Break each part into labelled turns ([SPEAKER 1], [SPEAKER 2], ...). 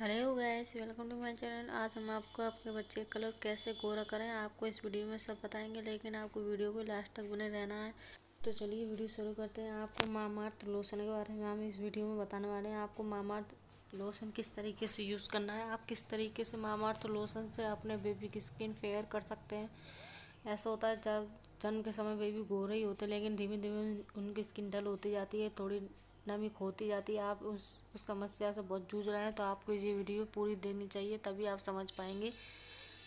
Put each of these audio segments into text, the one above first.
[SPEAKER 1] Hello guys welcome to my channel आज हम आपको आपके बच्चे का कलर कैसे गोरा करें, आपको इस वीडियो में सब बताएँगे, लेकिन आपको वीडियो को लास्ट तक बने रहना है। तो चलिए वीडियो शुरू करते हैं। आपको मामार्थ लोशन के बारे में हम इस वीडियो में बताने वाले हैं। आपको मामार्थ लोशन किस तरीके से यूज़ करना है, आप किस तरीके से मामार्थ लोशन से अपने बेबी की स्किन फेयर कर सकते हैं। ऐसा होता है जब जन्म के समय बेबी गोरे ही होते हैं, लेकिन धीमे धीमे उनकी स्किन डल होती जाती है, थोड़ी नमी खोती जाती है। आप उस उस समस्या से बहुत जूझ रहे हैं तो आपको ये वीडियो पूरी देनी चाहिए, तभी आप समझ पाएँगे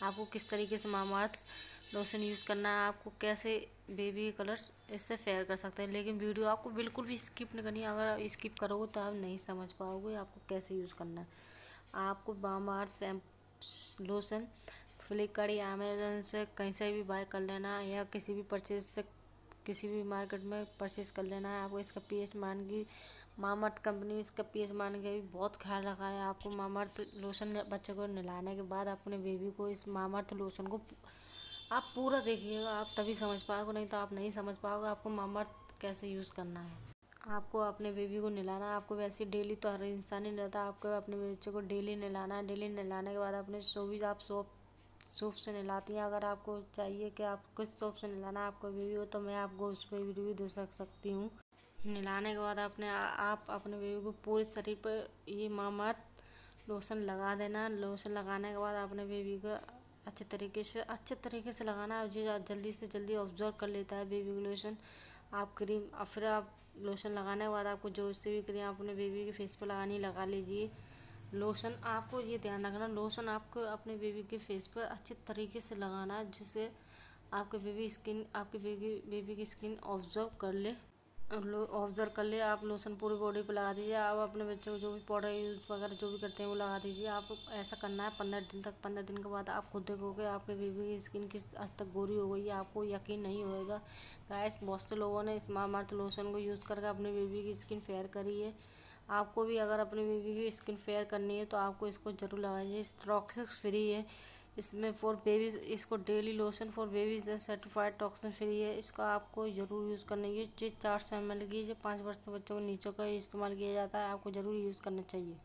[SPEAKER 1] आपको किस तरीके से मामार्थ लोशन यूज़ करना है, आपको कैसे बेबी कलर इससे फेयर कर सकते हैं। लेकिन वीडियो आपको बिल्कुल भी स्किप नहीं करनी अगर आप स्किप करोगे तो आप नहीं समझ पाओगे आपको कैसे यूज़ करना है। आपको मामार्थ लोशन, फ्लिपकार्ट या अमेजोन से कहीं से भी बाय कर लेना या किसी भी परचेज से किसी भी मार्केट में परचेज कर लेना है। आपको इसका पी एच मान की मामर्थ कंपनी इसका पी एच मान के भी बहुत ख्याल रखा है आपको मामर्थ लोशन बच्चे को नहलाने के बाद अपने बेबी को इस मामर्थ लोशन को आप पूरा देखिएगा, आप तभी समझ पाओगे, नहीं तो आप नहीं समझ पाओगे आपको मामर्थ कैसे यूज़ करना है। आपको अपने बेबी को नहलाना आपको वैसे डेली तो हर इंसान ही रहता है, आपको अपने बच्चे को डेली नहलाना है। डेली नहलाने के बाद अपने चौबीस आप सोप सूप से नहलाती हैं। अगर आपको चाहिए कि आप किस सूप से नहलाना आपको बेबी हो तो मैं आपको उस पर रिव्यू दे सक, सकती हूँ। नहलाने के बाद अपने आप अपने बेबी को पूरे शरीर पर ये मामार्थ लोशन लगा देना। लोशन लगाने के बाद अपने बेबी को अच्छे तरीके से, अच्छे तरीके से लगाना। जो जल्दी से जल्दी ऑब्ज़र्व कर लेता है बेबी को लोशन आप क्रीम फिर आप लोशन लगाने के बाद आपको जो से भी क्रीम अपने बेबी के फेस पर लगानी, लगा लीजिए। लोशन आपको ये ध्यान रखना, लोशन आपको अपने बेबी के फेस पर अच्छे तरीके से लगाना है जिससे आपके बेबी स्किन आपके बेबी बेबी की स्किन ऑब्ज़र्व कर ले। ऑब्ज़र्व कर ले, आप लोशन पूरी बॉडी पर लगा दीजिए, आप अपने बच्चे को जो भी पाउडर यूज़ वगैरह जो भी करते हैं वो लगा दीजिए। आप ऐसा करना है, पंद्रह दिन तक, पंद्रह दिन के बाद आप खुद देखोगे आपके बेबी की स्किन किस हद तक गोरी हो गई है, आपको यकीन नहीं होएगा। गैस बहुत से लोगों ने इस मामार्थ लोशन को यूज़ करके अपने बेबी की स्किन फेयर करी है। आपको भी अगर अपने बेबी की स्किन फेयर करनी है तो आपको इसको ज़रूर लगाइए टॉक्सिक फ्री है। इसमें फॉर बेबीज इसको daily lotion for babies certified toxin free है। इसको आपको ज़रूर यूज़ करना चाहिए। चार सौ एम एल की पाँच वर्ष से बच्चों को नीचे का इस्तेमाल किया जाता है। आपको ज़रूर यूज़ करना चाहिए।